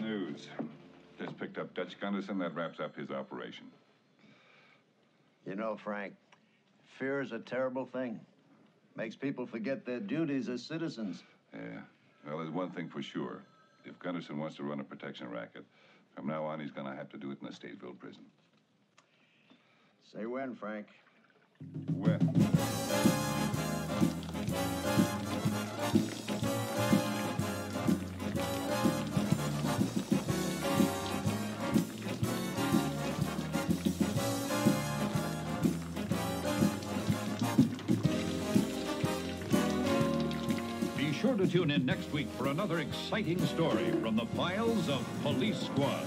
news. Just picked up Dutch Gunderson. That wraps up his operation. You know, Frank, fear is a terrible thing. Makes people forget their duties as citizens. Yeah. Well, there's one thing for sure. If Gunderson wants to run a protection racket, from now on, he's going to have to do it in a Stateville prison. Say when, Frank. When? Sure to tune in next week for another exciting story from the files of Police Squad.